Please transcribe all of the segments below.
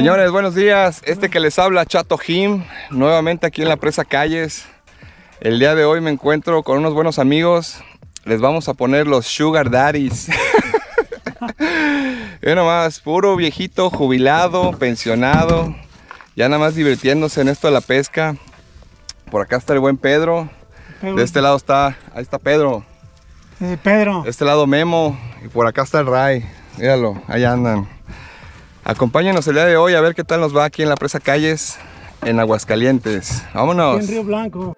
Señores, buenos días. Este que les habla, Chato Jim, nuevamente aquí en la presa Calles. El día de hoy me encuentro con unos buenos amigos. Les vamos a poner los Sugar Daddies. Ve nomás, puro viejito, jubilado, pensionado. Ya nada más divirtiéndose en esto de la pesca. Por acá está el buen Pedro. De este lado está, ahí está Pedro. Eh, Pedro. De este lado Memo. Y por acá está el Ray. Míralo, ahí andan. Acompáñenos el día de hoy a ver qué tal nos va aquí en la presa Calles, en Aguascalientes. Vámonos. En Río Blanco.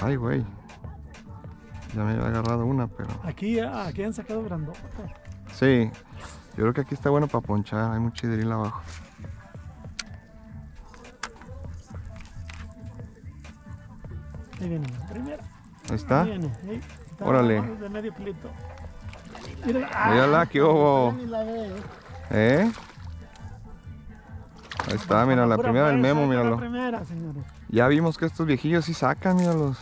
Ay, güey. Ya me había agarrado una, pero... Aquí, ah, aquí han sacado grandota. Sí, yo creo que aquí está bueno para ponchar. Hay mucho hidril abajo. Ahí viene la primera. Ahí está. Ahí viene. Ahí está, Órale. De medio kilito. Mírala. Ah, Mírala, qué ve, eh. Ahí está, mira, la primera del memo, está míralo. Ya vimos que estos viejillos sí sacan, míralos.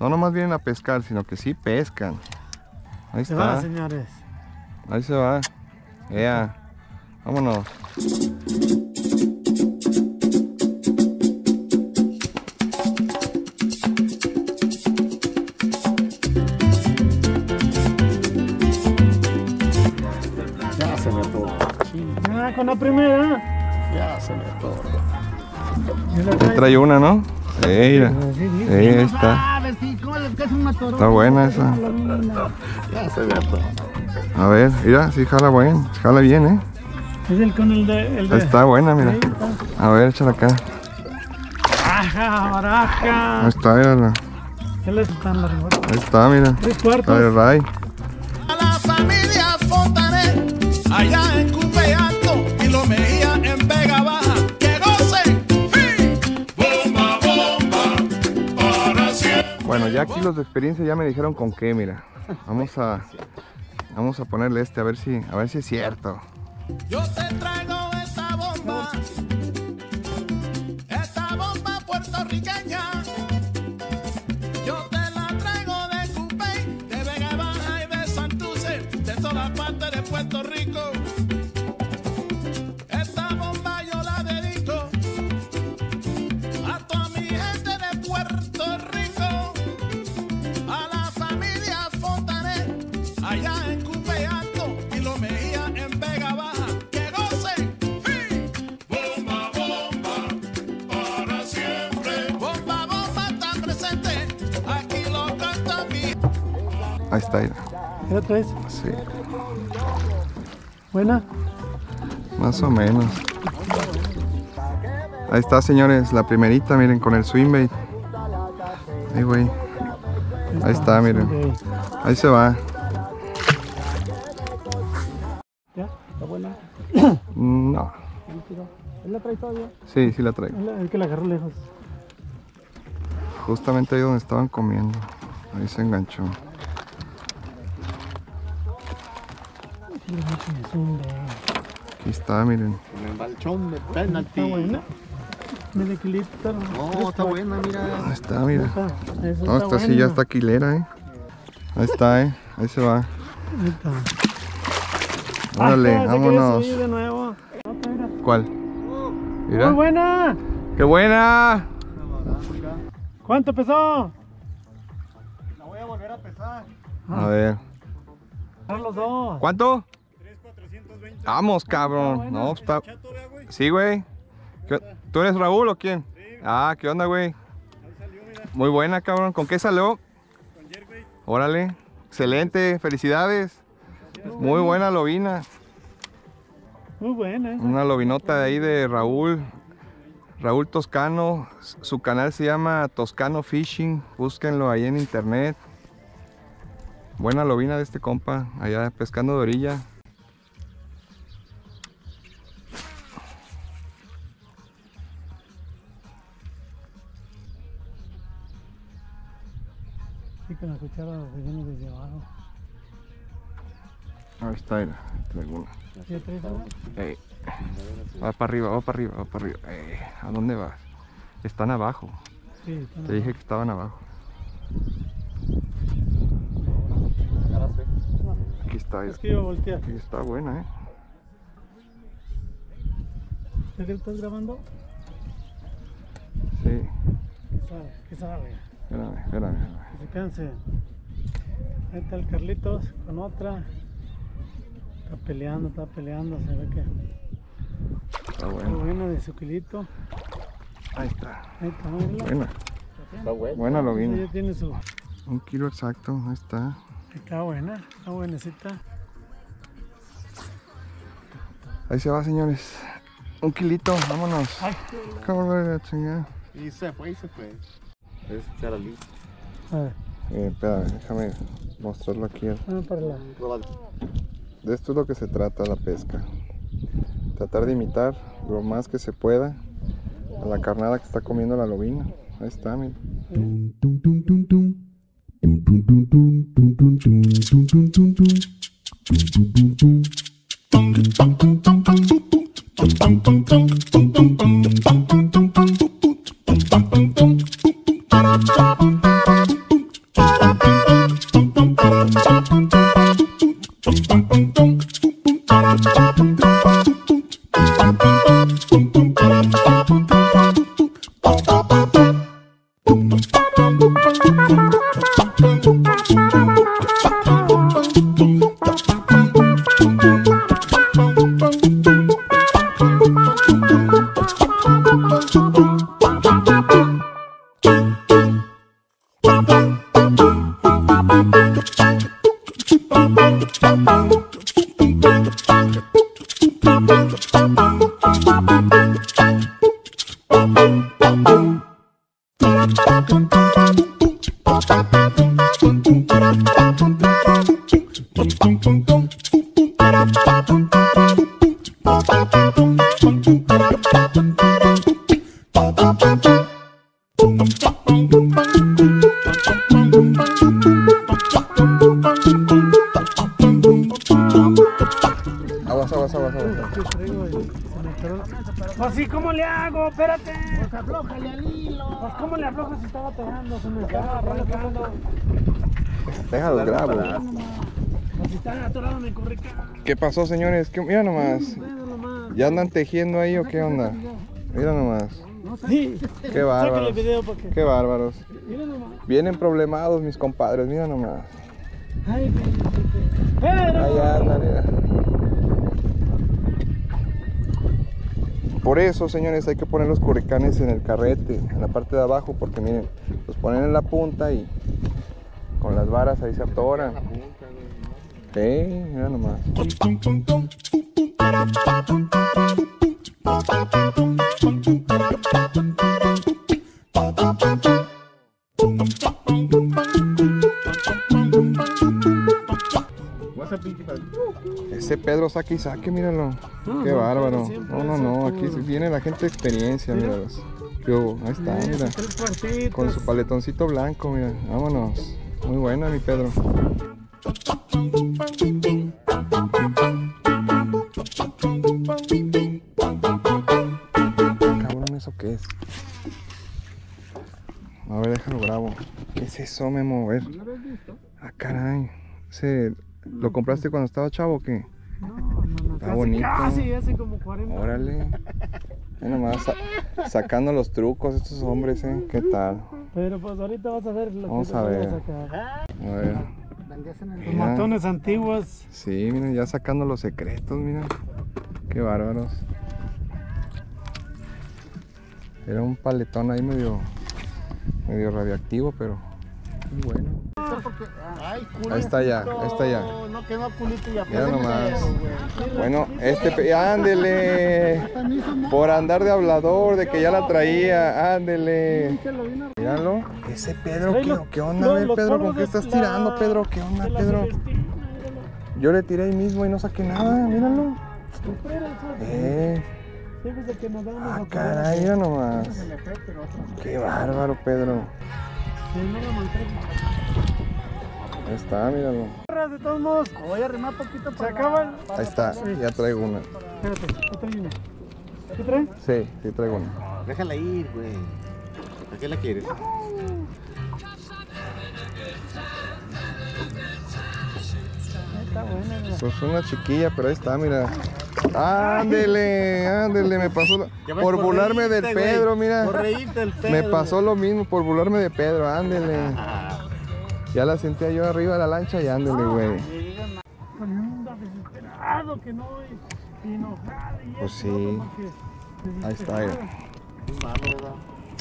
No nomás vienen a pescar, sino que sí pescan. Ahí Se va, está, señores. ahí se va. Ea, vámonos. Se me atoró. Ah, con la primera. Ya se me atoró. La traigo. Trae una, ¿no? Sí, mira. Sí, sí. Sí, ahí está. Está buena esa. Ya se me atoró. A ver, mira, sí jala bien, jala bien, ¿eh? Es el con el de. El de... Ahí está buena, mira. Ahí está. A ver, échala acá. Ajá, baraja. Ahí está, mírala. ¿Qué les están las botas? Ahí está, mira. Tres cuartos. el Ray. Allá en Cupe Alto y lo Mejía en Vega Baja. ¡Que gocen! ¡Sí! ¡Bomba, bomba! ¡Para siempre! Bueno, ya aquí los de experiencia ya me dijeron con qué, mira. Vamos a vamos a ponerle este a ver si a ver si es cierto. Yo te traigo Ahí está, mira. ¿Qué otra vez? Sí, Buena. más o menos. Ahí está, señores, la primerita, miren, con el swing bait. Ahí, güey. Ahí está, miren. Ahí se va. ¿Ya? ¿Está buena? No. ¿Él la trae todavía? Sí, sí la la- el que la agarró lejos. Justamente ahí donde estaban comiendo. Ahí se enganchó. Aquí está, miren. Con el balchón de Está penalti. buena. Medio kilito. No, está buena, mira. Ahí está, mira. No, esta sí ya buena. está quilera, eh. Ahí está, eh. Ahí se va. Ahí está. Órale, Ah, vámonos. de nuevo. ¿Cuál? Mira. Muy buena. ¡Qué buena! ¿Cuánto pesó? La voy a volver a pesar. A ver. Para los dos. ¿Cuánto? Vamos, cabrón. No, está. Sí, güey. ¿Qué- ¿Tú eres Raúl o quién? Ah, ¿qué onda, güey? Muy buena, cabrón. ¿Con qué salió? Órale. Excelente. Felicidades. Muy buena lobina. Muy buena. ¿eh? Una lobinota de ahí de Raúl. Raúl Toscano, su canal se llama Toscano Fishing, búsquenlo ahí en internet. Buena lobina de este compa, allá pescando de orilla. Con la cuchara se viene desde abajo. Ahí está, mira, traigo una. ¿Sí traes agua? Ey, Va para arriba, va para arriba, va para arriba. Ey, ¿A dónde vas? Están abajo. Sí, está Te dije que estaban abajo. Aquí está, Es que iba a voltear. aquí está buena, eh. ¿Ya que estás grabando? Sí, ¿Qué sabe? ¿Qué sabe? Espérame, espérame. se canse. Ahí está el Carlitos con otra. Está peleando, está peleando. Se ve que Está está buena. buena de su kilito. Ahí está. Ahí está, mírala. Buena, Está bueno. buena Ella lobina. tiene su. Un kilo exacto, ahí está. Está buena, está buenecita. Ahí se va, señores. Un kilito, vámonos. Ay, chingada. Y se fue, y se fue. Es a ver, Eh, espérame, déjame mostrarlo aquí. vamos para la. De esto es lo que se trata la pesca. Tratar de imitar lo más que se pueda a la carnada que está comiendo la lobina. Ahí está, mira. Bum bum bum bum. Pues sí, ¿cómo le hago? Espérate. Pues aflójale al hilo. Pues ¿cómo le aflojo si estaba pegando? Se me estaba arrancando. Déjalo, grabo. Pues si está atorado el corrica. ¿Qué pasó, señores? ¿Qué- Mira nomás. ¿Ya andan tejiendo ahí o qué onda? Mira nomás. Sí. Qué bárbaros. video para que. Qué bárbaros. Mira nomás. Vienen problemados mis compadres, mira nomás. Ay. Pero. Ahí andan, mira. Por eso, señores, hay que poner los curricanes en el carrete, en la parte de abajo, porque miren, los ponen en la punta y con las varas ahí se atoran. Sí, mira nomás. Pedro saque y saque, míralo. No, Qué no, bárbaro. No, no, no, aquí viene la gente de experiencia, Mira. míralos. ¿Qué hubo? Ahí está, Mira. Con su paletoncito blanco, mira. Vámonos. Muy buena, mi Pedro. Cabrón, ¿eso qué es? A ver, déjalo grabo. ¿Qué es eso, Memo? A ver. Ah, caray. Ese, ¿Lo compraste cuando estaba chavo o qué? No, no, no. Está casi, bonito. Casi, hace como 40. Órale. Mira nomás, sa- sacando los trucos estos hombres, ¿eh? ¿Qué tal? Pero pues ahorita vas a ver lo Vamos que a ver. sacar. A ver. Los matones antiguos. Sí, miren, ya sacando los secretos, mira. Qué bárbaros. Era un paletón ahí medio, medio radioactivo, pero muy bueno. Ay, culito. Ahí está ya, ahí está ya. No quedó culito y Mira nomás. Bueno, este, pe- ándele. Por andar de hablador, de que ya la traía, ándele. Míralo. Ese Pedro, ¿qué, qué onda, ve, Pedro? ¿Con qué estás la- tirando, Pedro? ¿Qué onda, Pedro? Yo le tiré ahí mismo y no saqué nada, míralo. Eh, que nos ah, caray, mira nomás. Qué bárbaro, Pedro. Ahí está, míralo. De todos modos, Voy a arrimar poquito se para acaban. Ahí está, ya traigo una. Espérate, ¿qué trae una? ¿Qué trae? Sí, sí traigo una. Déjala ir, güey. ¿A qué la quieres? Está buena, mira. Pues una chiquilla, pero ahí está, mira. Ándele, ándele, me pasó lo- por burlarme del güey. Pedro, mira. Por reírte del Pedro. Me pasó lo mismo por burlarme de Pedro, ándele. Ah, Ya la sentía yo arriba de la lancha y ándele, güey. Anda desesperado que no y y enojado y Pues sí. Ahí está, malo, ¿verdad?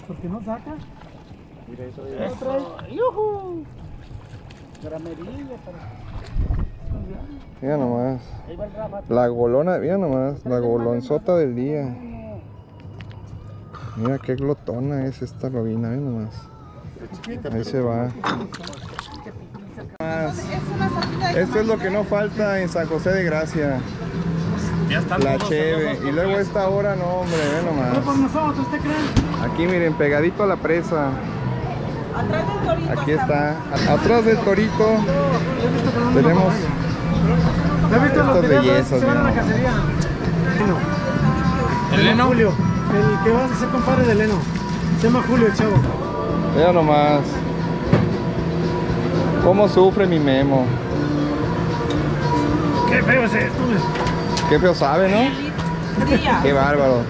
¿Por qué no saca? Mira eso. ¿Qué trae? ¡Yujú! Gramerilla para... Mira nomás. La golona, mira nomás, la golonzota del día. Mira qué glotona es esta robina, mira nomás. Ahí se va. Esto es lo que no falta en San José de Gracia. Ya La cheve. Y luego esta hora, no hombre, ve No nomás. por nosotros, ¿usted cree? Aquí miren, pegadito a la presa. Atrás del torito. Aquí está. Atrás del torito tenemos ¿Ya viste los Estas bellezas, se van a la mira. cacería? ¿El Leno? Julio, el que va a ser compadre de Leno. Se llama Julio, el chavo. Mira nomás. ¿Cómo sufre mi memo? Qué feo es esto. Qué feo sabe, ¿no? Día. Qué bárbaro.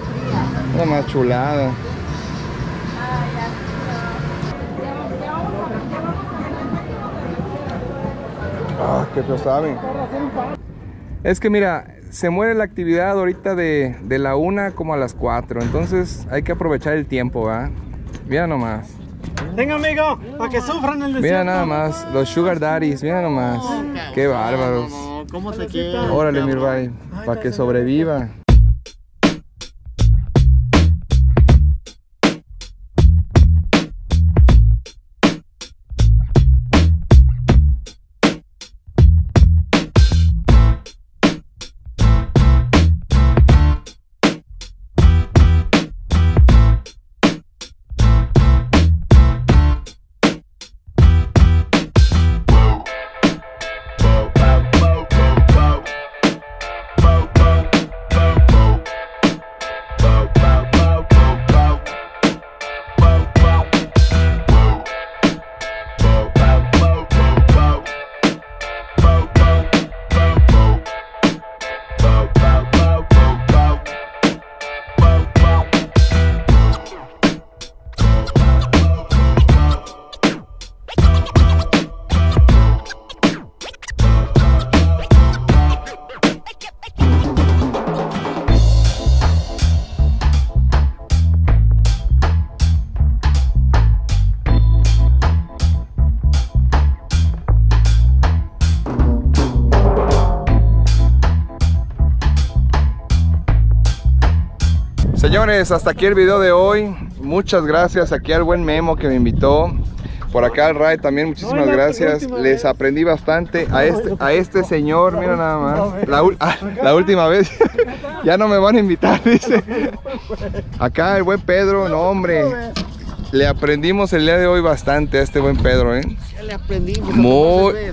Una más chulada. Ah, qué feo sabe. Es que mira, se muere la actividad ahorita de, de la una como a las 4. Entonces hay que aprovechar el tiempo, ¿va? Mira nomás. Venga, amigo, para que sufran el desierto. Mira nada más. Los sugar daddies, mira nomás. Qué bárbaros. No, ¿Cómo se quiere? Órale, mi. Para que sobreviva. Señores, hasta aquí el video de hoy. Muchas gracias aquí al buen Memo que me invitó. Por acá al Ray también, muchísimas No, gracias. Les vez. aprendí bastante a este, a este señor, mira nada más. La, ah, la última vez. ya no me van a invitar, dice. Acá el buen Pedro, no hombre. Le aprendimos el día de hoy bastante a este buen Pedro, ¿eh? Ya le aprendimos. Muy-.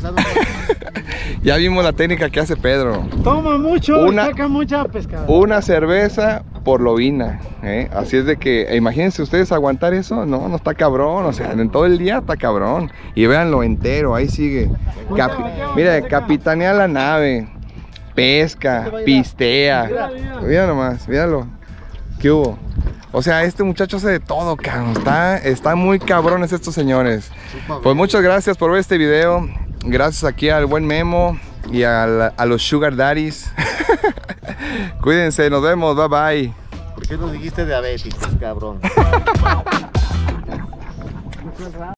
Ya vimos la técnica que hace Pedro. Toma mucho Una- y saca mucha pescada. Una cerveza por lobina, ¿eh? Así es de que, eh, imagínense ustedes aguantar eso, no, no está cabrón, o sea, en todo el día está cabrón. Y véanlo entero, ahí sigue. Mira, capitanea la nave, pesca, pistea. Mira nomás, míralo. ¿Qué hubo? O sea, este muchacho hace de todo, cabrón. Está, está muy cabrones estos señores. Pues muchas gracias por ver este video. Gracias aquí al buen Memo y al- a los Sugar Daddies. Cuídense, nos vemos, bye bye. ¿Por qué nos dijiste diabéticos, cabrón?